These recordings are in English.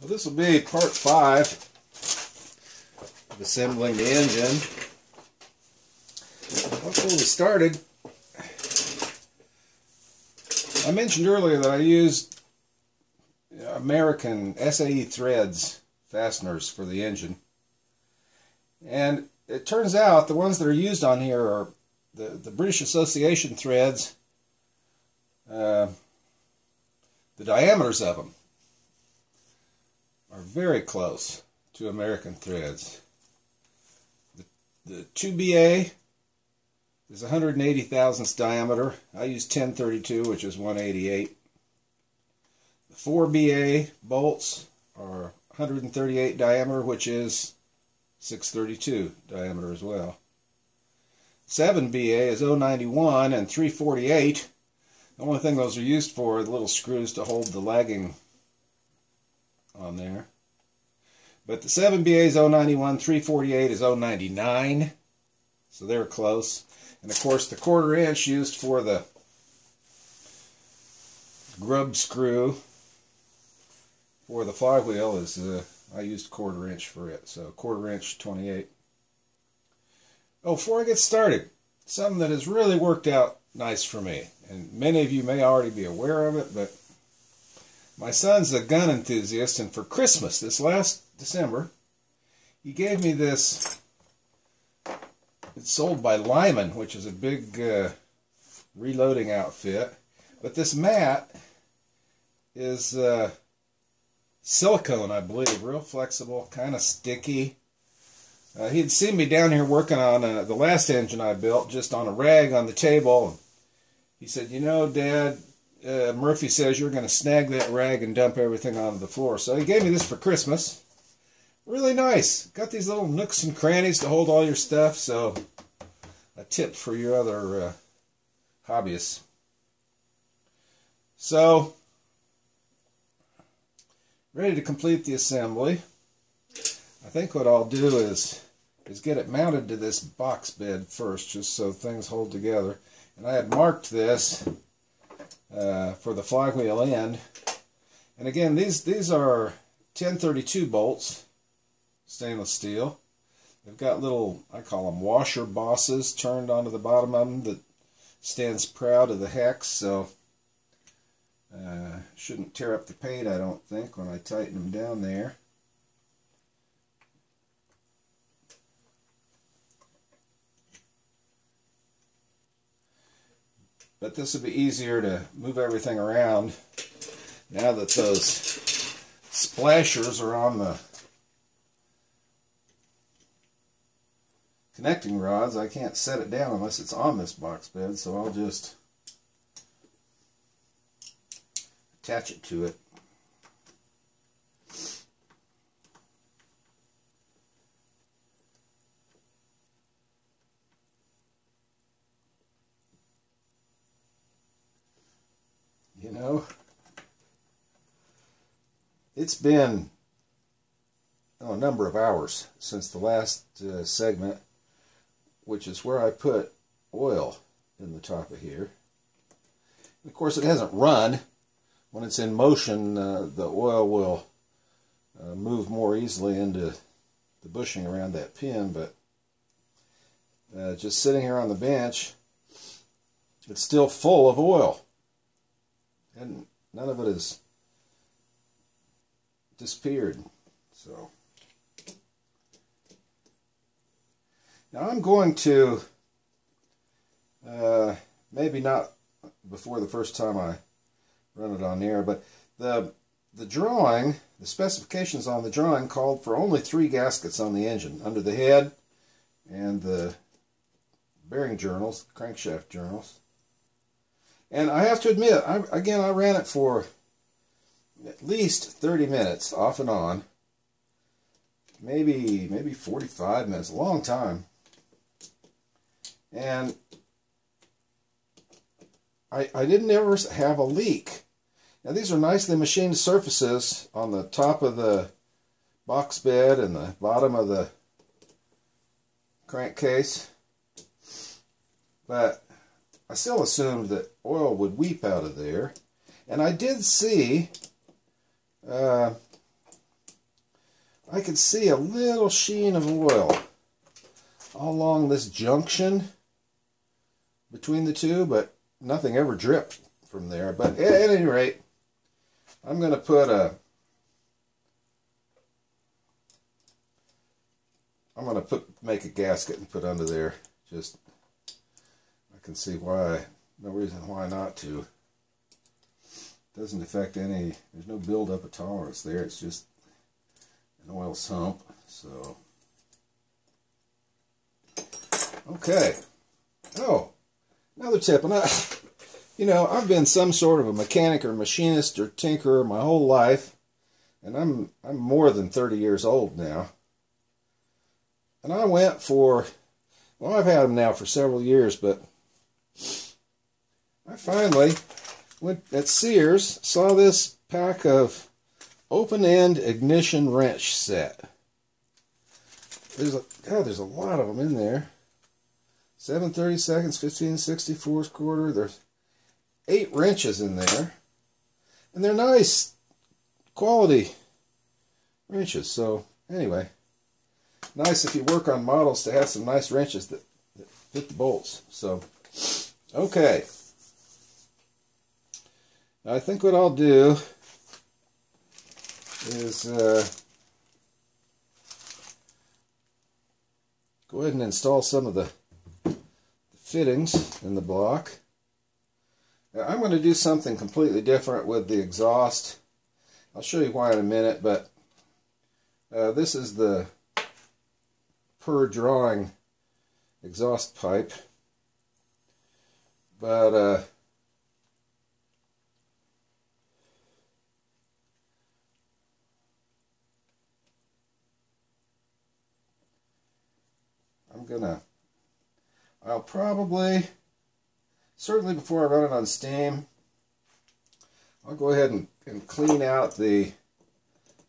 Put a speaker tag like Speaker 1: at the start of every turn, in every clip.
Speaker 1: Well, this will be part five of assembling the engine. Before we started, I mentioned earlier that I used American SAE threads fasteners for the engine. And it turns out the ones that are used on here are the, the British Association threads, uh, the diameters of them are very close to American threads. The, the 2BA is 180 thousandths diameter. I use 1032, which is 188. The 4BA bolts are 138 diameter, which is 632 diameter as well. 7BA is 091 and 348. The only thing those are used for are the little screws to hold the lagging on there. But the 7BA is 091, 348 is 099, so they're close. And of course the quarter inch used for the grub screw for the flywheel is, uh, I used quarter inch for it, so quarter inch 28. Oh, before I get started, something that has really worked out nice for me, and many of you may already be aware of it, but my son's a gun enthusiast, and for Christmas this last December, he gave me this. It's sold by Lyman, which is a big uh, reloading outfit. But this mat is uh, silicone, I believe, real flexible, kind of sticky. Uh, he'd seen me down here working on uh, the last engine I built, just on a rag on the table. He said, "You know, Dad, uh, Murphy says you're going to snag that rag and dump everything onto the floor. So he gave me this for Christmas. Really nice. Got these little nooks and crannies to hold all your stuff. So a tip for your other uh, hobbyists. So ready to complete the assembly. I think what I'll do is is get it mounted to this box bed first just so things hold together. And I had marked this uh, for the flywheel end. And again, these, these are 1032 bolts, stainless steel. They've got little, I call them washer bosses turned onto the bottom of them that stands proud of the hex, so uh, shouldn't tear up the paint, I don't think, when I tighten them down there. But this will be easier to move everything around now that those splashers are on the connecting rods. I can't set it down unless it's on this box bed, so I'll just attach it to it. You know, it's been oh, a number of hours since the last uh, segment, which is where I put oil in the top of here. of course, it hasn't run. When it's in motion, uh, the oil will uh, move more easily into the bushing around that pin, but uh, just sitting here on the bench, it's still full of oil and none of it has disappeared. So now I'm going to uh, maybe not before the first time I run it on air, but the the drawing, the specifications on the drawing called for only three gaskets on the engine, under the head and the bearing journals, crankshaft journals. And I have to admit, I, again, I ran it for at least 30 minutes, off and on. Maybe, maybe 45 minutes, a long time. And I, I didn't ever have a leak. Now these are nicely machined surfaces on the top of the box bed and the bottom of the crankcase. But I still assumed that oil would weep out of there. And I did see uh, I could see a little sheen of oil all along this junction between the two, but nothing ever dripped from there. But at any rate, I'm going to put a I'm going to put make a gasket and put under there. Just I can see why. No reason why not to. Doesn't affect any. There's no buildup of tolerance there. It's just an oil sump. So okay. Oh, another tip. And I, you know, I've been some sort of a mechanic or machinist or tinkerer my whole life, and I'm I'm more than 30 years old now. And I went for, well, I've had them now for several years, but I finally went at Sears, saw this pack of open-end ignition wrench set. There's a, God, there's a lot of them in there. 730 seconds, 1564 quarter. There's eight wrenches in there. And they're nice quality wrenches. So anyway, nice if you work on models to have some nice wrenches that, that fit the bolts. So, okay. I think what I'll do is uh, go ahead and install some of the fittings in the block. Now, I'm going to do something completely different with the exhaust. I'll show you why in a minute, but uh, this is the per drawing exhaust pipe. But uh, gonna I'll probably certainly before I run it on steam I'll go ahead and, and clean out the,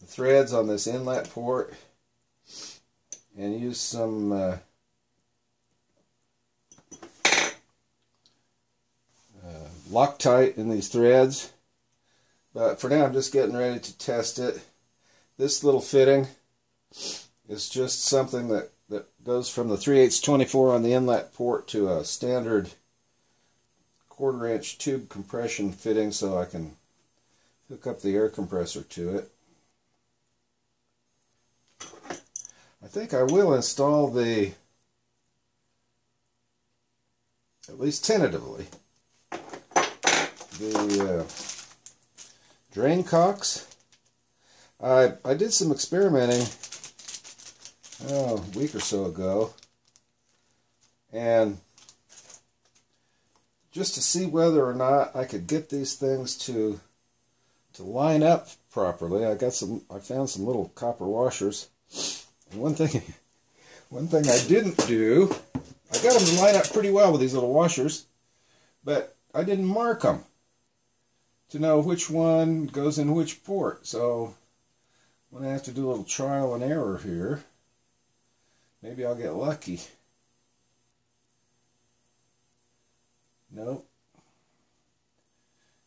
Speaker 1: the threads on this inlet port and use some uh, uh, Loctite in these threads. But for now, I'm just getting ready to test it. This little fitting is just something that, that goes from the 3 8 24 on the inlet port to a standard quarter inch tube compression fitting so I can hook up the air compressor to it. I think I will install the, at least tentatively, the uh, drain cocks. I, I did some experimenting oh, a week or so ago, and just to see whether or not I could get these things to to line up properly. I got some I found some little copper washers and one thing, one thing I didn't do, I got them to line up pretty well with these little washers, but I didn't mark them to know which one goes in which port. So I'm going to have to do a little trial and error here. Maybe I'll get lucky. Nope.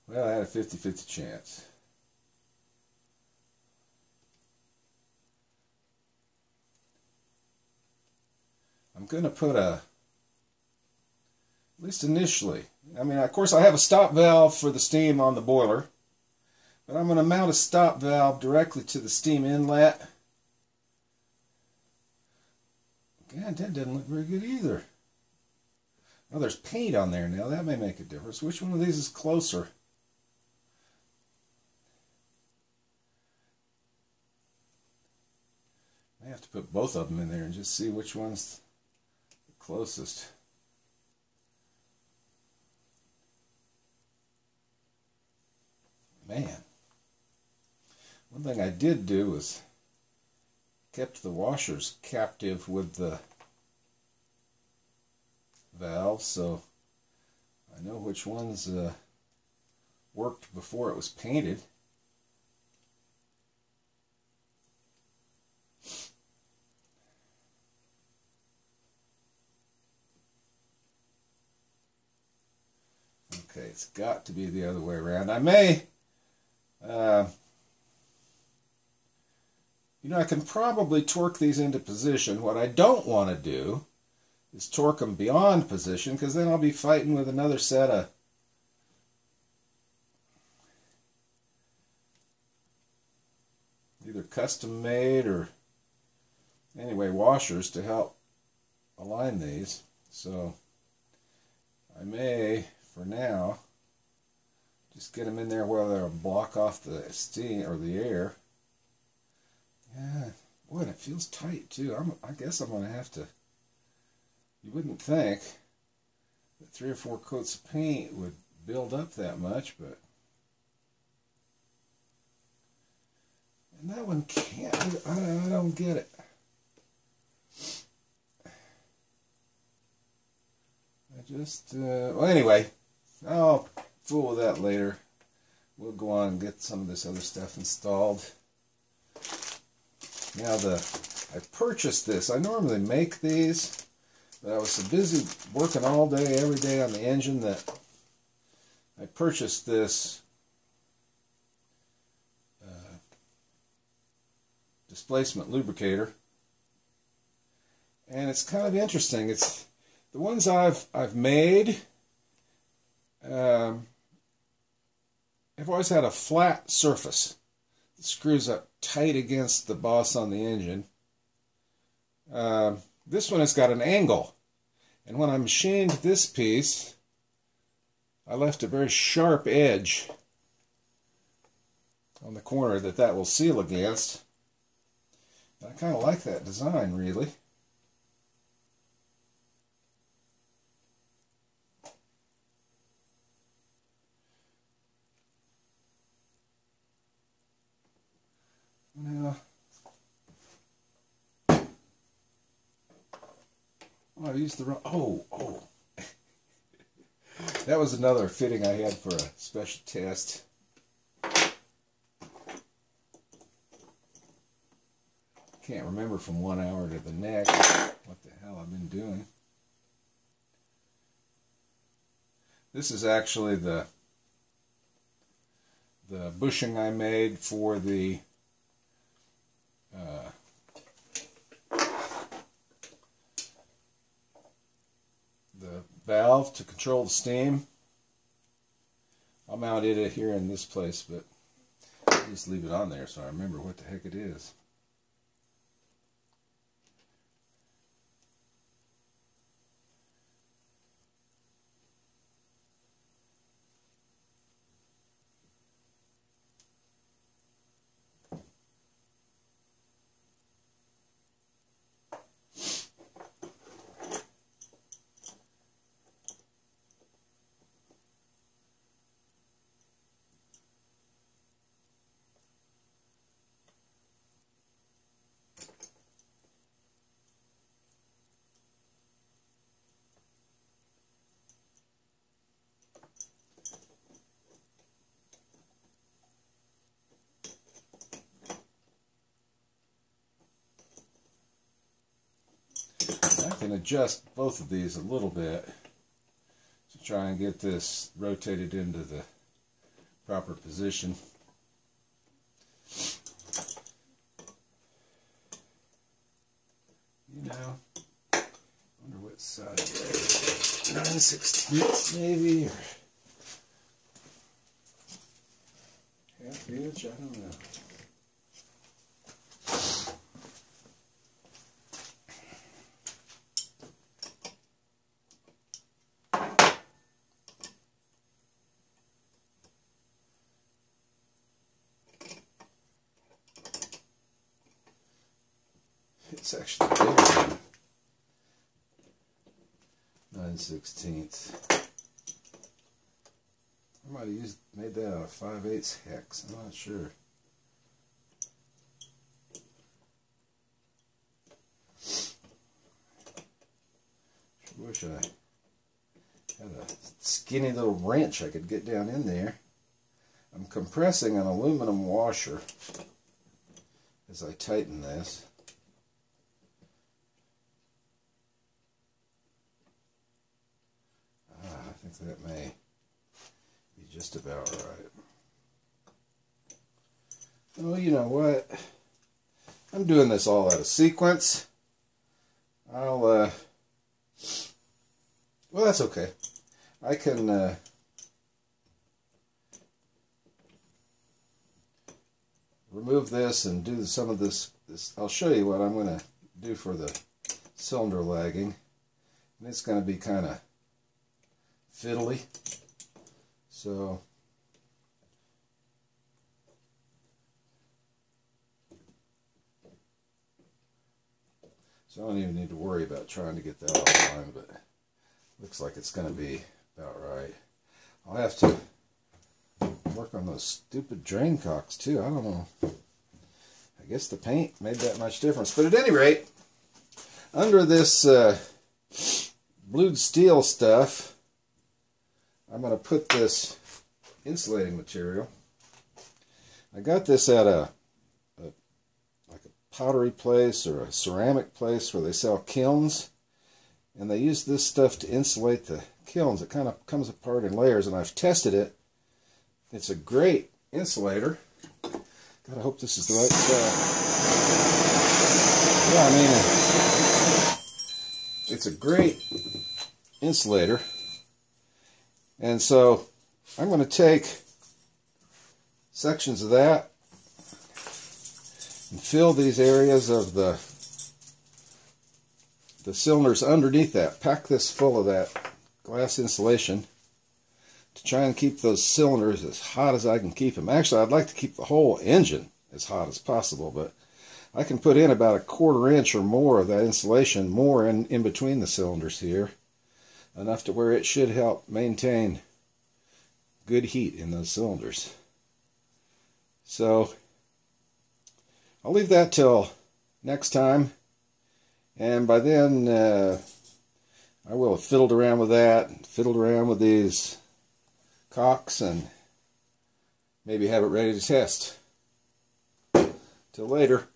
Speaker 1: Well, I had a 50-50 chance. I'm going to put a, at least initially, I mean, of course I have a stop valve for the steam on the boiler, but I'm going to mount a stop valve directly to the steam inlet. God, that doesn't look very good either. Oh, there's paint on there now. That may make a difference. Which one of these is closer? I have to put both of them in there and just see which one's closest. Man. One thing I did do was kept the washers captive with the valve, so I know which ones uh, worked before it was painted. Okay, it's got to be the other way around. I may, uh, you know, I can probably torque these into position. What I don't want to do is torque them beyond position because then I'll be fighting with another set of either custom made or anyway washers to help align these. So I may, for now, just get them in there where they'll block off the steam or the air. Yeah, boy, it feels tight too. I'm, I guess I'm to have to, you wouldn't think that three or four coats of paint would build up that much, but and that one can't, I, I don't get it. I just, uh, well anyway, I'll fool with that later. We'll go on and get some of this other stuff installed. Now the, I purchased this. I normally make these, but I was so busy working all day, every day on the engine that I purchased this uh, displacement lubricator. And it's kind of interesting. It's the ones I've I've made. Um, I've always had a flat surface screws up tight against the boss on the engine. Uh, this one has got an angle. And when I machined this piece, I left a very sharp edge on the corner that that will seal against. I kind of like that design, really. Now, oh, I used the wrong, oh, oh. that was another fitting I had for a special test. Can't remember from one hour to the next what the hell I've been doing. This is actually the the bushing I made for the uh, the valve to control the steam. I'll mount it here in this place, but I'll just leave it on there so I remember what the heck it is. Can adjust both of these a little bit to try and get this rotated into the proper position. You know, wonder what side 9 16ths maybe, or half inch, I don't know. It's actually bigger. 9 16ths. I might have used made that out of 5 8 hex. I'm not sure. Sure wish I had a skinny little wrench I could get down in there. I'm compressing an aluminum washer as I tighten this. Think that may be just about right. Well, you know what? I'm doing this all out of sequence. I'll, uh, well, that's okay. I can, uh, remove this and do some of this, this. I'll show you what I'm going to do for the cylinder lagging. And it's going to be kind of fiddly. So So I don't even need to worry about trying to get that offline, but looks like it's going to be about right. I'll have to work on those stupid drain cocks too. I don't know. I guess the paint made that much difference. But at any rate, under this uh, blued steel stuff, I'm going to put this insulating material. I got this at a, a like a pottery place or a ceramic place where they sell kilns. And they use this stuff to insulate the kilns. It kind of comes apart in layers, and I've tested it. It's a great insulator. Gotta hope this is the right stuff. Yeah, I mean, it's a great insulator. And so I'm going to take sections of that and fill these areas of the the cylinders underneath that. Pack this full of that glass insulation to try and keep those cylinders as hot as I can keep them. Actually, I'd like to keep the whole engine as hot as possible, but I can put in about a quarter inch or more of that insulation more in, in between the cylinders here, enough to where it should help maintain good heat in those cylinders. So I'll leave that till next time. And by then, uh, I will have fiddled around with that, fiddled around with these cocks, and maybe have it ready to test. Till later.